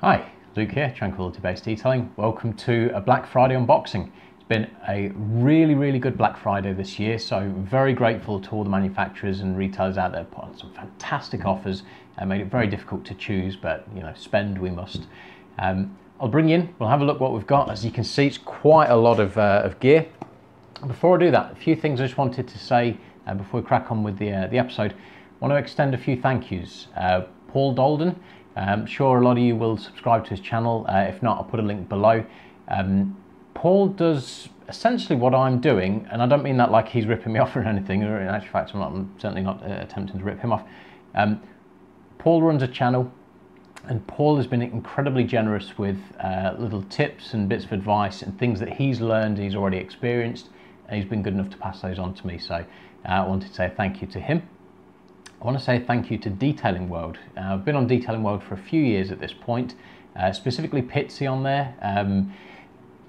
Hi, Luke here, Tranquility Base Detailing. Welcome to a Black Friday unboxing. It's been a really, really good Black Friday this year, so very grateful to all the manufacturers and retailers out there put on some fantastic offers and made it very difficult to choose, but you know, spend we must. Um, I'll bring you in, we'll have a look what we've got. As you can see, it's quite a lot of, uh, of gear. Before I do that, a few things I just wanted to say uh, before we crack on with the, uh, the episode. I want to extend a few thank yous. Uh, Paul Dolden, I'm sure a lot of you will subscribe to his channel. Uh, if not, I'll put a link below. Um, Paul does essentially what I'm doing, and I don't mean that like he's ripping me off or anything, or in actual fact, I'm, not, I'm certainly not uh, attempting to rip him off. Um, Paul runs a channel, and Paul has been incredibly generous with uh, little tips and bits of advice and things that he's learned, he's already experienced, and he's been good enough to pass those on to me. So uh, I wanted to say thank you to him. I want to say thank you to Detailing World. Uh, I've been on Detailing World for a few years at this point, uh, specifically Pitsy on there. Um,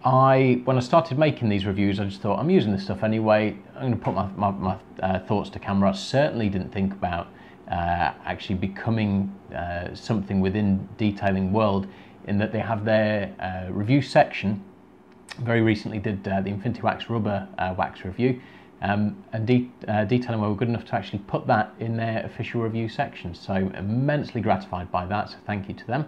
I, when I started making these reviews, I just thought I'm using this stuff anyway. I'm going to put my, my, my uh, thoughts to camera. I certainly didn't think about uh, actually becoming uh, something within Detailing World in that they have their uh, review section. Very recently did the Infinity Wax Rubber Wax review um, and de uh, Detailing were good enough to actually put that in their official review section. So immensely gratified by that, so thank you to them.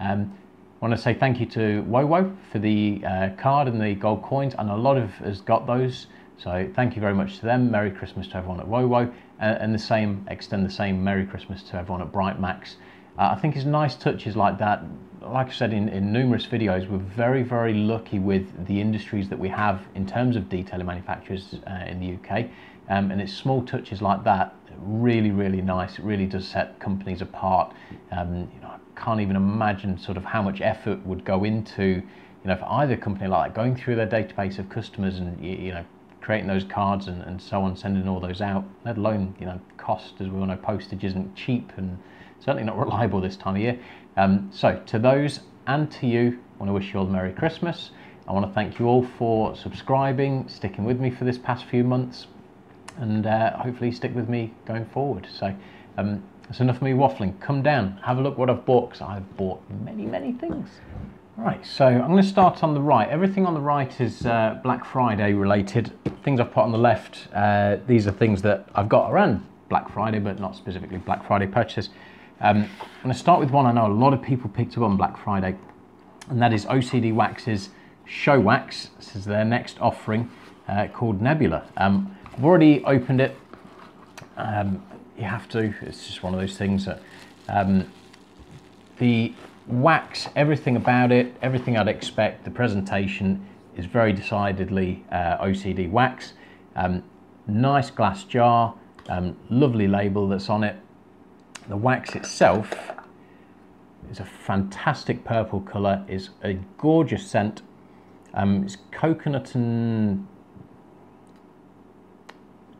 Um, I want to say thank you to WoWo for the uh, card and the gold coins, and a lot of us got those. So thank you very much to them. Merry Christmas to everyone at WoWo, uh, and the same extend the same Merry Christmas to everyone at Brightmax. Uh, I think it's nice touches like that like I said in, in numerous videos, we're very, very lucky with the industries that we have in terms of detailing manufacturers uh, in the UK. Um, and it's small touches like that, really, really nice. It really does set companies apart. Um, you know, I can't even imagine sort of how much effort would go into, you know, for either company like that, going through their database of customers and, you know, creating those cards and, and so on, sending all those out, let alone, you know, cost, as we all know, postage isn't cheap and certainly not reliable this time of year. Um, so to those and to you, I want to wish you all a Merry Christmas. I want to thank you all for subscribing, sticking with me for this past few months, and uh, hopefully stick with me going forward. So um, that's enough of me waffling. Come down, have a look what I've bought, because I've bought many, many things. Right, so I'm going to start on the right. Everything on the right is uh, Black Friday related. Things I've put on the left, uh, these are things that I've got around Black Friday, but not specifically Black Friday purchases. Um, I'm going to start with one I know a lot of people picked up on Black Friday, and that is OCD Wax's Show Wax. This is their next offering uh, called Nebula. Um, I've already opened it. Um, you have to, it's just one of those things that um, the wax, everything about it, everything I'd expect, the presentation is very decidedly uh, OCD wax. Um, nice glass jar, um, lovely label that's on it. The wax itself is a fantastic purple colour, is a gorgeous scent. Um, it's coconut and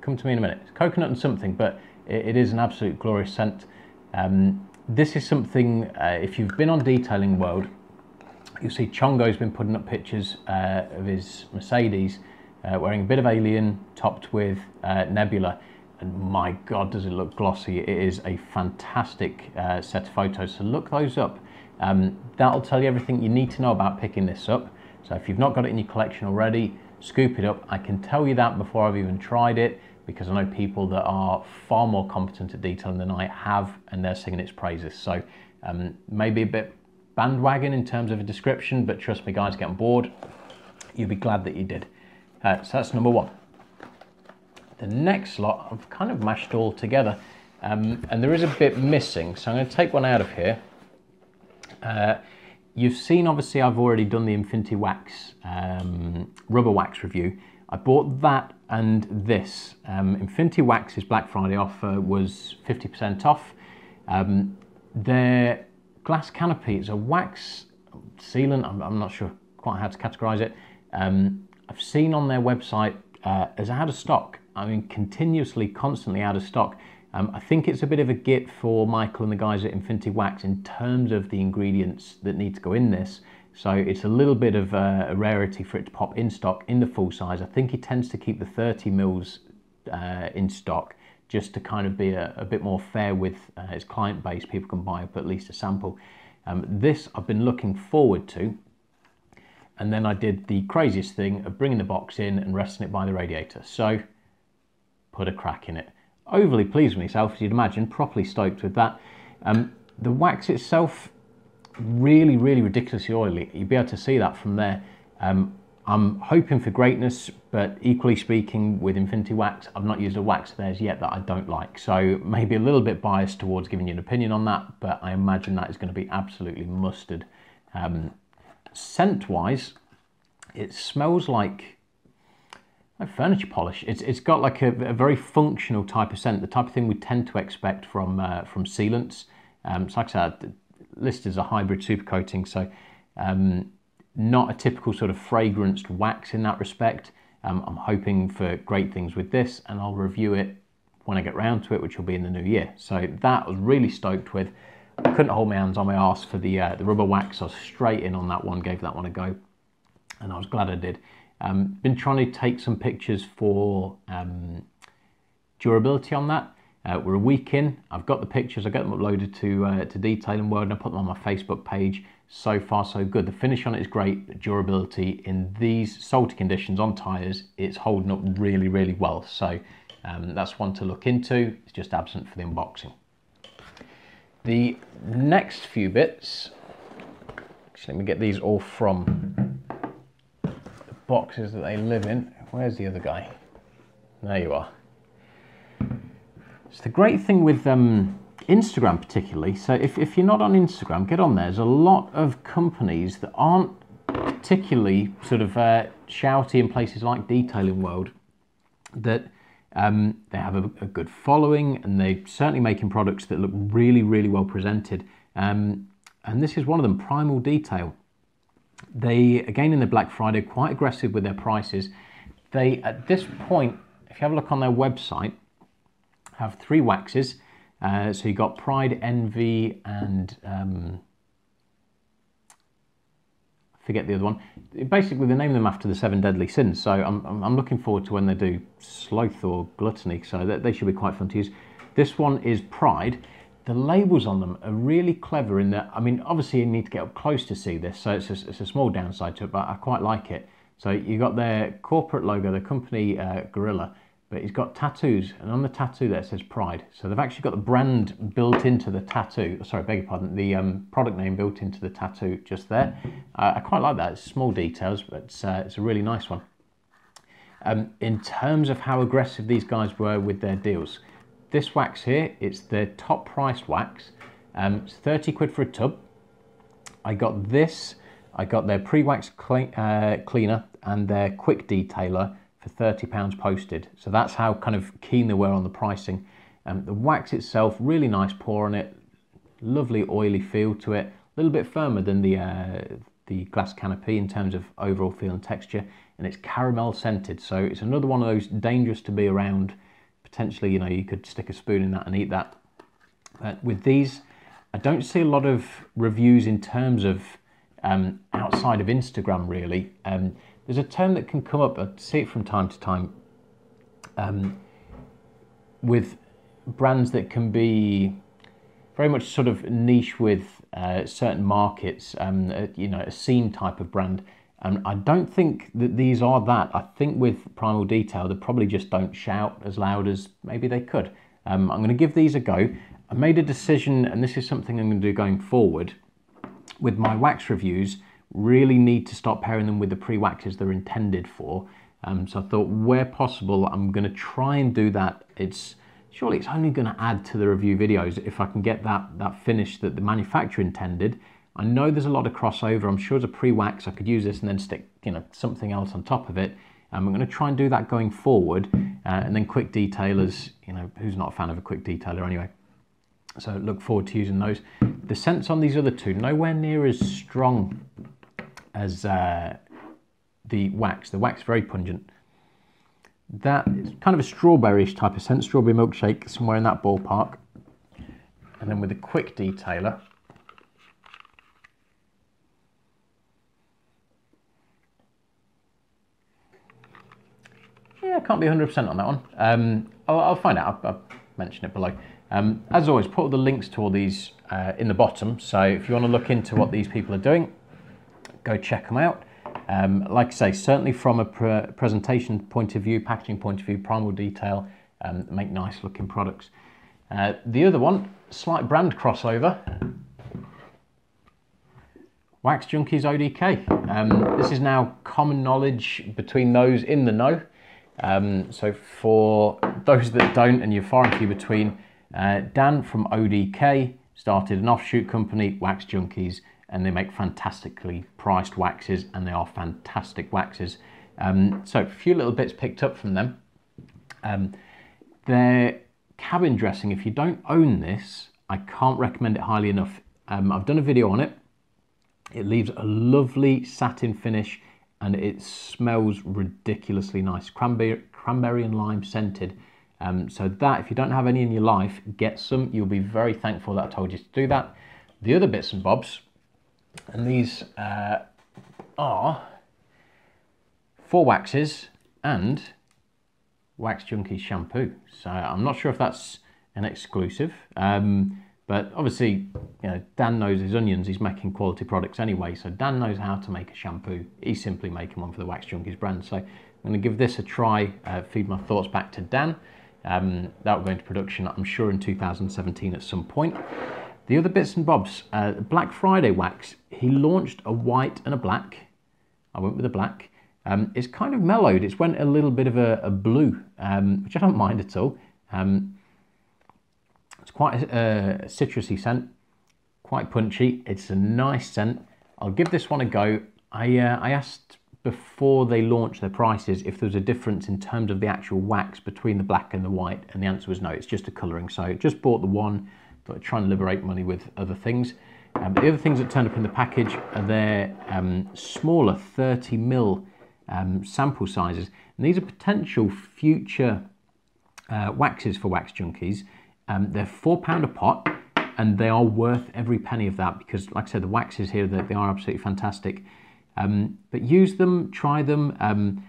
come to me in a minute. It's coconut and something, but it, it is an absolute glorious scent. Um, this is something, uh, if you've been on Detailing World, you'll see Chongo's been putting up pictures uh, of his Mercedes uh, wearing a bit of alien topped with uh, Nebula and my god does it look glossy. It is a fantastic uh, set of photos. So look those up. Um, that'll tell you everything you need to know about picking this up. So if you've not got it in your collection already scoop it up. I can tell you that before I've even tried it because I know people that are far more competent at detailing than I have and they're singing its praises. So um, maybe a bit bandwagon in terms of a description but trust me guys get on board. You'll be glad that you did. Uh, so that's number one the next lot I've kind of mashed all together um, and there is a bit missing. So I'm going to take one out of here. Uh, you've seen, obviously, I've already done the Infinity Wax um, rubber wax review. I bought that and this. Um, Infinity Wax's Black Friday offer was 50% off. Um, their glass canopy is a wax sealant. I'm, I'm, not sure quite how to categorize it. Um, I've seen on their website uh, as out of stock I mean, continuously, constantly out of stock. Um, I think it's a bit of a git for Michael and the guys at Infinity Wax in terms of the ingredients that need to go in this. So it's a little bit of a, rarity for it to pop in stock in the full size. I think he tends to keep the 30 mils uh, in stock just to kind of be a, a bit more fair with uh, his client base. People can buy up at least a sample. Um, this I've been looking forward to. And then I did the craziest thing of bringing the box in and resting it by the radiator. So put a crack in it. Overly pleased with myself, as you'd imagine, properly stoked with that. Um, the wax itself, really, really ridiculously oily. You'll be able to see that from there. Um, I'm hoping for greatness, but equally speaking, with Infinity Wax, I've not used a wax of theirs yet that I don't like. So maybe a little bit biased towards giving you an opinion on that, but I imagine that is going to be absolutely mustard. Um, Scent-wise, it smells like like furniture polish. It's it's got like a, a, very functional type of scent, the type of thing we tend to expect from uh, from sealants. Um, so like I said, listed as a hybrid super coating, so um, not a typical sort of fragranced wax in that respect. Um, I'm hoping for great things with this, and I'll review it when I get round to it, which will be in the new year. So that I was really stoked with. Couldn't hold my hands on my ass for the uh, the rubber wax. I was straight in on that one, gave that one a go, and I was glad I did. Um, been trying to take some pictures for um, durability on that. Uh, we're a week in. I've got the pictures. I got them uploaded to uh, to Detailing World and I put them on my Facebook page. So far, so good. The finish on it is great. Durability in these salty conditions on tyres, it's holding up really, really well. So um, that's one to look into. It's just absent for the unboxing. The next few bits, actually, let me get these all from boxes that they live in. Where's the other guy? There you are. So the great thing with um, Instagram particularly, so if, if you're not on Instagram, get on there. There's a lot of companies that aren't particularly sort of uh, shouty in places like Detailing World that um, they have a, a, good following and they're certainly making products that look really, really well presented. Um, and this is one of them, Primal Detail. They, again in the Black Friday, quite aggressive with their prices. They, at this point, if you have a look on their website, have three waxes. Uh, so you got Pride, Envy, and um, forget the other one. Basically, they name them after the seven deadly sins. So I'm, I'm looking forward to when they do sloth or gluttony. So they, they should be quite fun to use. This one is Pride. The labels on them are really clever in that, I mean, obviously you need to get up close to see this, so it's a, it's a small downside to it, but I quite like it. So you got their corporate logo, the company uh, Gorilla, but he's got tattoos, and on the tattoo there says Pride. So they've actually got the brand built into the tattoo. Sorry, beg your pardon. The um, product name built into the tattoo just there. Uh, I quite like that. It's small details, but it's, uh, it's a really nice one. Um, in terms of how aggressive these guys were with their deals, this wax here, it's the top priced wax. Um, it's 30 quid for a tub. I got this. I got their pre-wax clean, uh, cleaner and their quick detailer for £30 posted. So that's how kind of keen they were on the pricing. Um, the wax itself, really nice pour on it, lovely oily feel to it, a little bit firmer than the, uh, the glass canopy in terms of overall feel and texture, and it's caramel scented. So it's another one of those dangerous to be around. Potentially, you know, you could stick a spoon in that and eat that. But with these, I don't see a lot of reviews in terms of um, outside of Instagram really. Um, there's a term that can come up, I see it from time to time, um, with brands that can be very much sort of niche with uh, certain markets, um, uh, you know, a scene type of brand. And I don't think that these are that. I think with Primal Detail, they probably just don't shout as loud as maybe they could. Um, I'm going to give these a go. I made a decision, and this is something I'm going to do going forward with my wax reviews really need to start pairing them with the pre-waxes they're intended for. Um, so I thought where possible, I'm gonna try and do that. It's Surely it's only gonna add to the review videos if I can get that, that finish that the manufacturer intended. I know there's a lot of crossover. I'm sure as a pre-wax, I could use this and then stick you know, something else on top of it. Um, I'm going to try and do that going forward. Uh, and then quick detailers, you know, who's not a fan of a quick detailer anyway. So look forward to using those. The scents on these other two, nowhere near as strong as uh, the wax. The wax very pungent. That is kind of a strawberryish type of scent, strawberry milkshake, somewhere in that ballpark. And then with a quick detailer, Can't be 100% on that one. Um, I'll, I'll, find out. I'll, I'll mention it below. Um, as always, put all the links to all these uh, in the bottom. So if you want to look into what these people are doing, go check them out. Um, like I say, certainly from a pre presentation point of view, packaging point of view, primal detail, um, make nice looking products. Uh, the other one, slight brand crossover. Waxed Junkies ODK. Um, this is now common knowledge between those in the know. Um, so for those that don't and you're far and few between, uh, Dan from ODK started an offshoot company, Waxed Junkies, and they make fantastically priced waxes and they are fantastic waxes. Um, so a few little bits picked up from them. Um, their cabin dressing, if you don't own this, I can't recommend it highly enough. Um, I've done a video on it. It leaves a lovely satin finish and it smells ridiculously nice. Cranberry, cranberry and lime scented. Um, so that, if you don't have any in your life, get some. You'll be very thankful that I told you to do that. The other bits and bobs, and these uh, are four waxes and Wax Junkie shampoo. So I'm not sure if that's an exclusive, um, but obviously, you know, Dan knows his onions. He's making quality products anyway, so Dan knows how to make a shampoo. He's simply making one for the Waxed Junkies brand. So I'm going to give this a try. Uh, feed my thoughts back to Dan. Um, that will go into production, I'm sure, in 2017 at some point. The other bits and bobs, uh, Black Friday wax, he launched a white and a black. I went with a black. Um, it's kind of mellowed. It's went a little bit of a, a blue, um, which I don't mind at all. Um, it's quite a, a, citrusy scent, quite punchy. It's a nice scent. I'll give this one a go. I, uh, I asked before they launched their prices if there was a difference in terms of the actual wax between the black and the white, and the answer was no, it's just a colouring. So just bought the one but trying to liberate money with other things. Um, the other things that turned up in the package are their um, smaller 30 mil um, sample sizes. And these are potential future uh, waxes for wax junkies. Um, they're four pound a pot and they are worth every penny of that because like I said, the waxes here, they, they are absolutely fantastic. Um, but use them, try them. Um,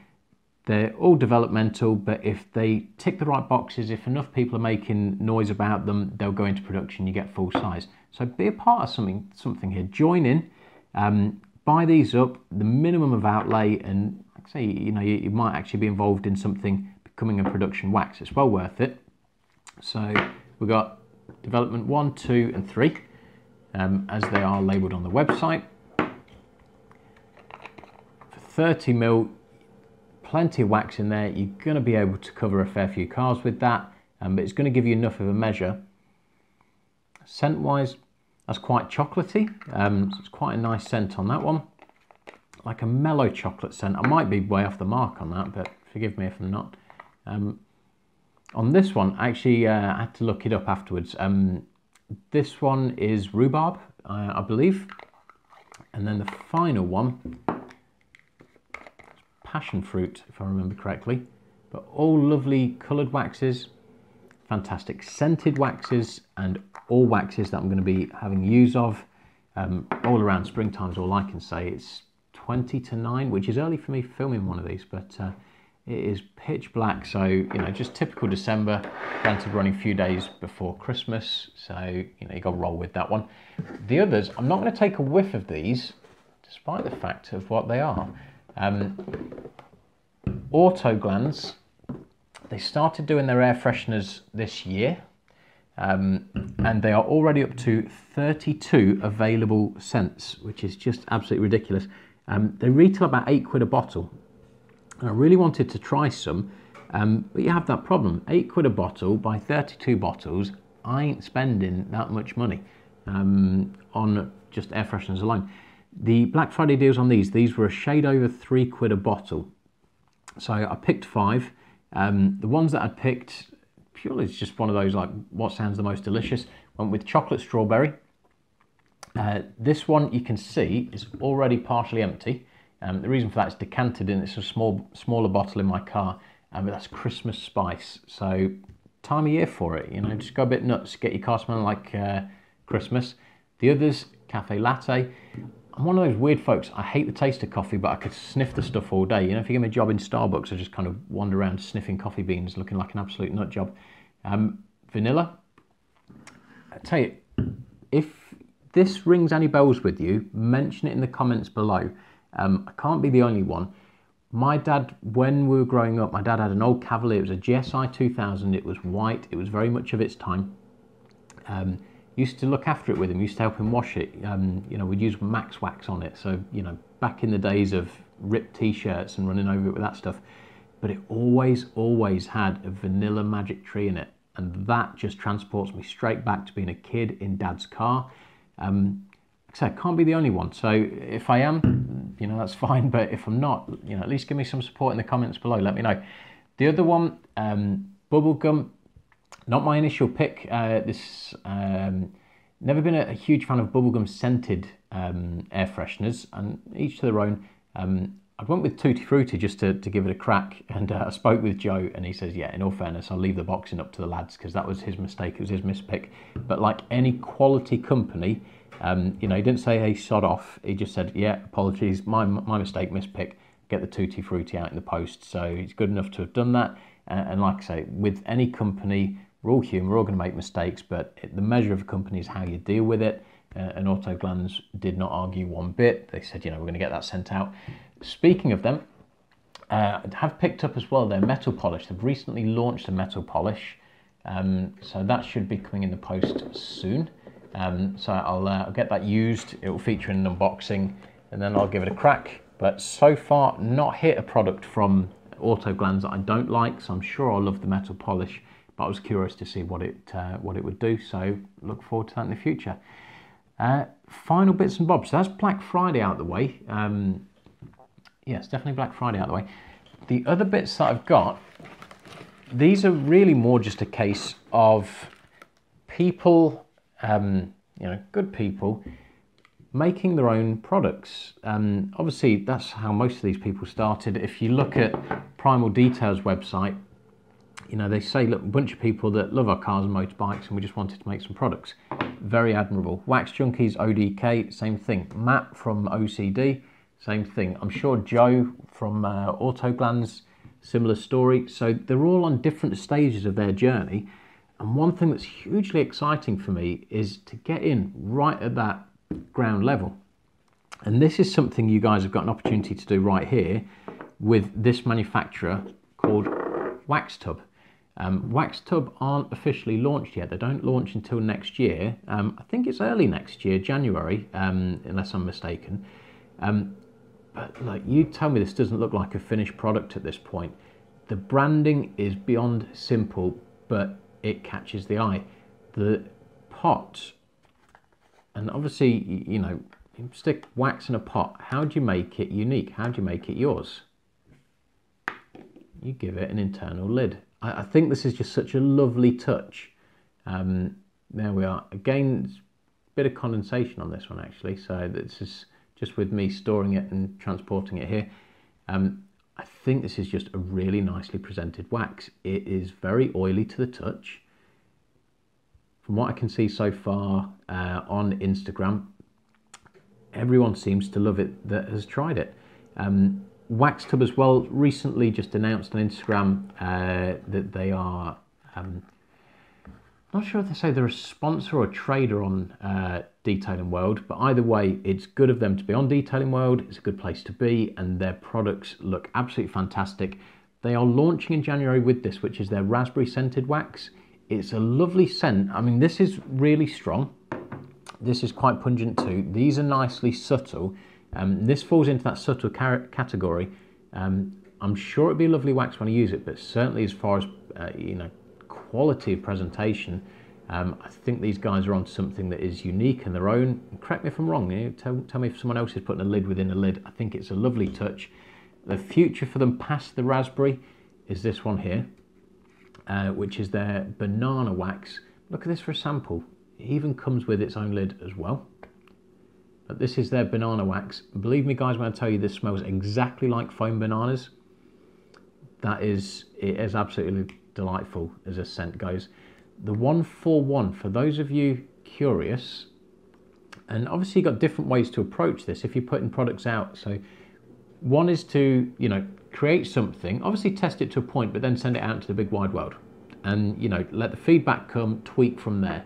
they're all developmental, but if they tick the right boxes, if enough people are making noise about them, they'll go into production, you get full size. So be a part of something, something here. Join in, um, buy these up, the minimum of outlay, and like I say, you know, you, you might actually be involved in something becoming a production wax. It's well worth it. So we've got development one, two, and three, um, as they are labelled on the website. For 30 mil, plenty of wax in there. You're going to be able to cover a fair few cars with that, um, but it's going to give you enough of a measure. Scent-wise, that's quite chocolatey. Um, so it's quite a nice scent on that one. Like a mellow chocolate scent. I might be way off the mark on that, but forgive me if I'm not. Um, on this one, actually, uh, I had to look it up afterwards. Um, this one is rhubarb, uh, I believe. And then the final one passion fruit, if I remember correctly. But all lovely coloured waxes, fantastic scented waxes, and all waxes that I'm going to be having use of um, all around springtime is all I can say. It's 20 to 9, which is early for me filming one of these, but uh, it is pitch black, so, you know, just typical December, granted running a few days before Christmas, so, you know, you got to roll with that one. The others, I'm not going to take a whiff of these, despite the fact of what they are. Um, Autoglanz, they started doing their air fresheners this year, um, and they are already up to 32 available scents, which is just absolutely ridiculous. Um, they retail about eight quid a bottle. I really wanted to try some, um, but you have that problem. Eight quid a bottle by 32 bottles, I ain't spending that much money um, on just air fresheners alone. The Black Friday deals on these, these were a shade over three quid a bottle. So I picked five. Um, the ones that I picked, purely it's just one of those like what sounds the most delicious. Went with chocolate strawberry. Uh, this one you can see is already partially empty. Um, the reason for that is decanted in it's a small, smaller bottle in my car, um, but that's Christmas spice. So time of year for it, you know, just go a bit nuts, get your car smelling like uh, Christmas. The others, cafe latte. I'm one of those weird folks. I hate the taste of coffee, but I could sniff the stuff all day. You know, if you give me a job in Starbucks, I just kind of wander around sniffing coffee beans, looking like an absolute nut job. Um, vanilla. I tell you, if this rings any bells with you, mention it in the comments below. Um, I can't be the only one. My dad, when we were growing up, my dad had an old Cavalier. It was a GSI 2000. It was white. It was very much of its time. Um, used to look after it with him. Used to help him wash it. Um, you know, we'd use Max Wax on it. So you know, back in the days of ripped T-shirts and running over it with that stuff. But it always, always had a vanilla magic tree in it, and that just transports me straight back to being a kid in Dad's car. Um, I I can't be the only one. So if I am, you know, that's fine. But if I'm not, you know, at least give me some support in the comments below. Let me know. The other one, um, bubblegum, not my initial pick. Uh, this um, never been a, a, huge fan of bubblegum scented um, air fresheners, and each to their own. Um, I went with Tutti Frutti just to, to give it a crack, and uh, I spoke with Joe, and he says, "Yeah, in all fairness, I'll leave the boxing up to the lads because that was his mistake. It was his mispick. But like any quality company, um, you know, he didn't say, "Hey, sod off." He just said, "Yeah, apologies, my my mistake, mispick. Get the Tutti Frutti out in the post." So he's good enough to have done that. Uh, and like I say, with any company, we're all human. We're all going to make mistakes, but the measure of a company is how you deal with it. Uh, and Autoglanz did not argue one bit. They said, you know, we're going to get that sent out. Speaking of them, uh, have picked up as well their metal polish. They've recently launched a metal polish, um, so that should be coming in the post soon. Um, so I'll, uh, I'll, get that used. It will feature in an unboxing, and then I'll give it a crack. But so far, not hit a product from Autoglanz that I don't like, so I'm sure I'll love the metal polish. But I was curious to see what it uh, what it would do, so look forward to that in the future. Uh, final bits and bobs. So that's Black Friday out the way. Um, yes, definitely Black Friday out the way. The other bits that I've got, these are really more just a case of people, um, you know, good people making their own products. Um, obviously, that's how most of these people started. If you look at Primal Details website, you know, they say, look, a bunch of people that love our cars and motorbikes and we just wanted to make some products. Very admirable. Waxed Junkies, ODK, same thing. Matt from OCD, same thing. I'm sure Joe from uh, Autoglanz, similar story. So they're all on different stages of their journey. And one thing that's hugely exciting for me is to get in right at that ground level. And this is something you guys have got an opportunity to do right here with this manufacturer called Waxtub. Um, Waxtub aren't officially launched yet. They don't launch until next year. Um, I think it's early next year, January, um, unless I'm mistaken. Um, but like you tell me this doesn't look like a finished product at this point. The branding is beyond simple, but it catches the eye. The pot, and obviously, you know, you stick wax in a pot. How do you make it unique? How do you make it yours? You give it an internal lid. I, I think this is just such a lovely touch. Um, there we are. Again, a bit of condensation on this one actually. So this is just with me storing it and transporting it here. Um, I think this is just a really nicely presented wax. It is very oily to the touch. From what I can see so far uh, on Instagram, everyone seems to love it that has tried it. Um, Waxtub as well recently just announced on Instagram uh, that they are um, not sure if they say they're a sponsor or a trader on uh, Detailing World, but either way, it's good of them to be on Detailing World. It's a good place to be, and their products look absolutely fantastic. They are launching in January with this, which is their raspberry scented wax. It's a lovely scent. I mean, this is really strong. This is quite pungent too. These are nicely subtle. Um, this falls into that subtle category. Um, I'm sure it'd be a lovely wax when I use it, but certainly as far as uh, you know quality of presentation. Um, I think these guys are onto something that is unique and their own. Correct me if I'm wrong. You know, tell, tell me if someone else is putting a lid within a lid. I think it's a lovely touch. The future for them past the raspberry is this one here, uh, which is their banana wax. Look at this for a sample. It even comes with its own lid as well. But this is their banana wax. Believe me guys when I tell you this smells exactly like foam bananas. That is, it is absolutely delightful as a scent goes. The 141, for those of you curious, and obviously you've got different ways to approach this if you're putting products out. So one is to, you know, create something, obviously test it to a point, but then send it out into the big wide world. and you know let the feedback come, tweak from there.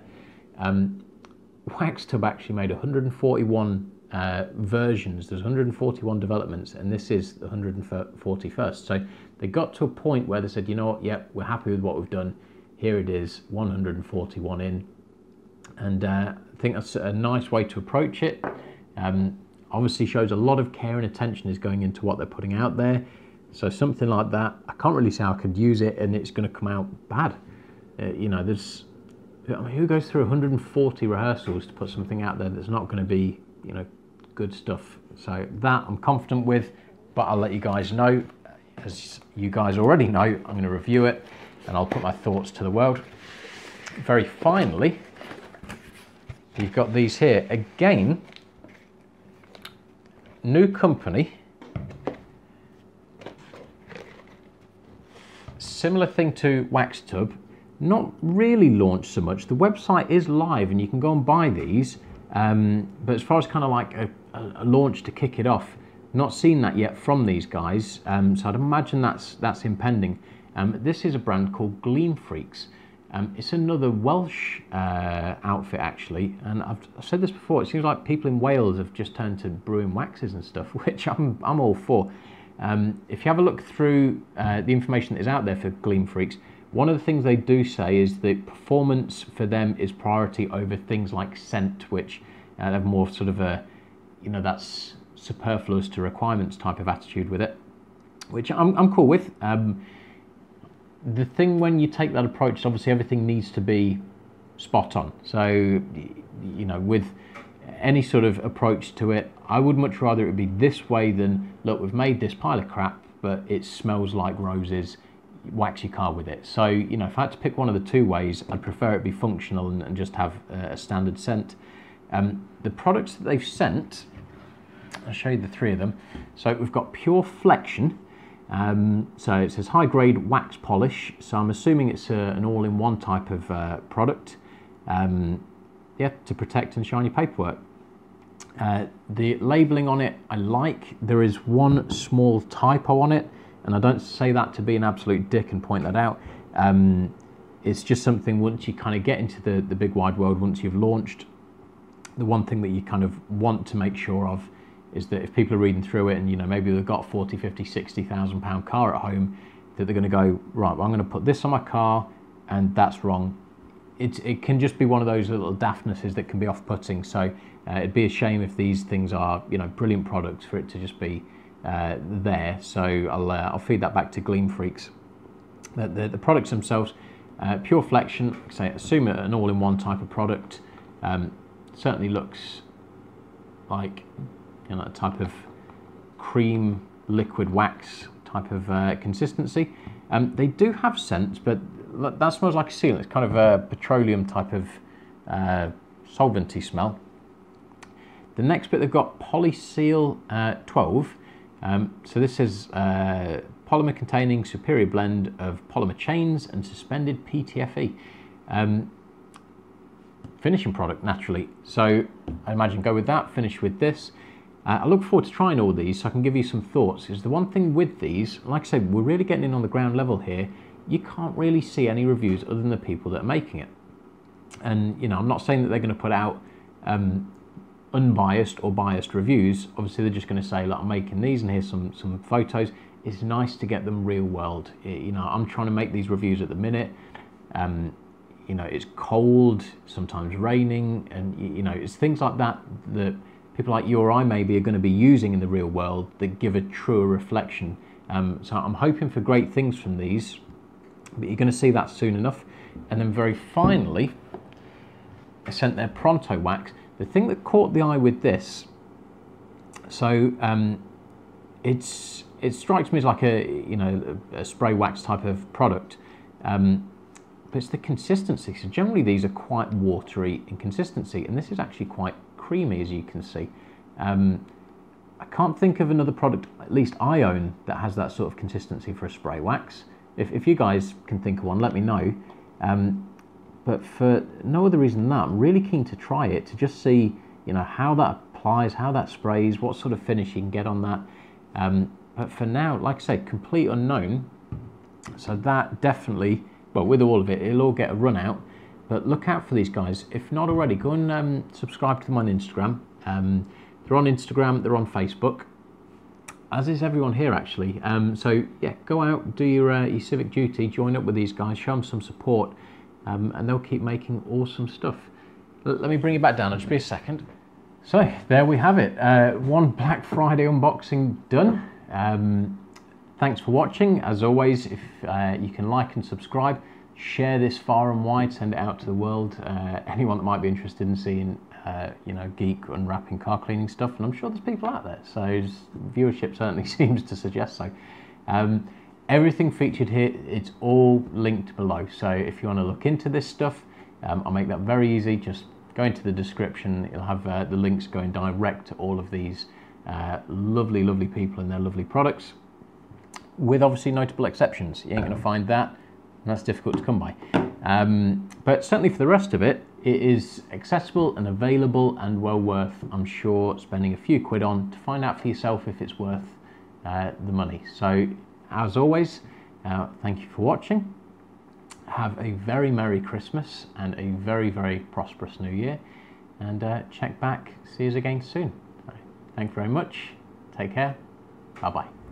Um, Waxtub actually made 141 uh, versions. There's 141 developments, and this is the 141st. So they got to a point where they said, you know what, yep, we're happy with what we've done. Here it is, 141 in, and uh, I think that's a nice way to approach it. Um, obviously shows a lot of care and attention is going into what they're putting out there. So something like that, I can't really say I could use it and it's going to come out bad. Uh, you know, there's, I mean, who goes through 140 rehearsals to put something out there that's not going to be, you know, good stuff. So that I'm confident with, but I'll let you guys know. As you guys already know, I'm going to review it and I'll put my thoughts to the world. Very finally, you've got these here. Again, new company. Similar thing to Waxtub, not really launched so much. The website is live and you can go and buy these, um, but as far as kind of like a, a, launch to kick it off, not seen that yet from these guys, um, so I'd imagine that's, that's impending. Um, this is a brand called Gleem Freaks. Um, it's another Welsh uh, outfit actually, and I've, I've, said this before. It seems like people in Wales have just turned to brewing waxes and stuff, which I'm I'm all for. Um, if you have a look through uh, the information that is out there for Gleem Freaks, one of the things they do say is that performance for them is priority over things like scent, which uh, have more sort of a, you know, that's superfluous to requirements type of attitude with it, which I'm I'm cool with. Um, the thing when you take that approach, is obviously everything needs to be spot on. So, you know, with any sort of approach to it, I would much rather it be this way than look, we've made this pile of crap, but it smells like roses. Wax your car with it. So, you know, if I had to pick one of the two ways, I'd prefer it be functional and, and just have a standard scent. Um, the products that they've sent, I'll show you the three of them. So we've got Pure Flexion, um, so it says high grade wax polish. So I'm assuming it's a, an all-in-one type of uh, product. Um, yeah, to protect and shine your paperwork. Uh, the labeling on it, I like. There is one small typo on it, and I don't say that to be an absolute dick and point that out. Um, it's just something once you kind of get into the, the big wide world, once you've launched, the one thing that you kind of want to make sure of is that if people are reading through it and you know maybe they've got 40 50 60,000 pound car at home that they're going to go right well, I'm going to put this on my car and that's wrong. It, it can just be one of those little daftnesses that can be off-putting. So uh, it'd be a shame if these things are you know brilliant products for it to just be uh, there. So I'll, uh, I'll feed that back to Gleem Freaks. The, the, the products themselves uh, pure flexion. Say assume an all-in-one type of product. Um, certainly looks like you know, a type of cream liquid wax type of uh, consistency. Um, they do have scents, but that smells like a sealant. It's kind of a petroleum type of uh, solventy smell. The next bit they've got Polyseal uh, 12. Um, so this is uh, polymer containing superior blend of polymer chains and suspended PTFE. Um, finishing product naturally. So I imagine go with that, finish with this. Uh, I look forward to trying all these so I can give you some thoughts. Is the one thing with these, like I said, we're really getting in on the ground level here. You can't really see any reviews other than the people that are making it. And you know, I'm not saying that they're going to put out um, unbiased or biased reviews. Obviously, they're just going to say, "Look, I'm making these, and here's some some photos." It's nice to get them real world. You know, I'm trying to make these reviews at the minute. Um, you know, it's cold, sometimes raining, and you know, it's things like that that people like you or I maybe are going to be using in the real world that give a truer reflection. Um, so I'm hoping for great things from these, but you're going to see that soon enough. And then very finally, I sent their Pronto wax. The thing that caught the eye with this, so um, it's it strikes me as like a you know a spray wax type of product, um, but it's the consistency. So generally these are quite watery in consistency, and this is actually quite creamy as you can see. Um, I can't think of another product, at least I own, that has that sort of consistency for a spray wax. If, if you guys can think of one, let me know. Um, but for no other reason than that, I'm really keen to try it to just see, you know, how that applies, how that sprays, what sort of finish you can get on that. Um, but for now, like I say, complete unknown. So that definitely well, with all of it, it'll all get a run out. But look out for these guys. If not already, go and um, subscribe to them on Instagram. Um, they're on Instagram, they're on Facebook, as is everyone here actually. Um, so yeah, go out, do your, uh, your civic duty, join up with these guys, show them some support, um, and they'll keep making awesome stuff. L let me bring it back down, I'll just be a second. So there we have it, uh, one Black Friday unboxing done. Um, thanks for watching. As always, if uh, you can like and subscribe, share this far and wide, send it out to the world. Uh, anyone that might be interested in seeing, uh, you know, geek unwrapping car cleaning stuff, and I'm sure there's people out there. So viewership certainly seems to suggest so. Um, everything featured here, it's all linked below. So if you want to look into this stuff, um, I'll make that very easy. Just go into the description. You'll have uh, the links going direct to all of these uh, lovely, lovely people and their lovely products. With obviously notable exceptions. You ain't going to find that that's difficult to come by. Um, but certainly for the rest of it, it is accessible and available and well worth, I'm sure, spending a few quid on to find out for yourself if it's worth uh, the money. So, as always, uh, thank you for watching. Have a very Merry Christmas and a very, very prosperous New Year. And uh, check back, see us again soon. Right. Thank you very much. Take care. Bye bye.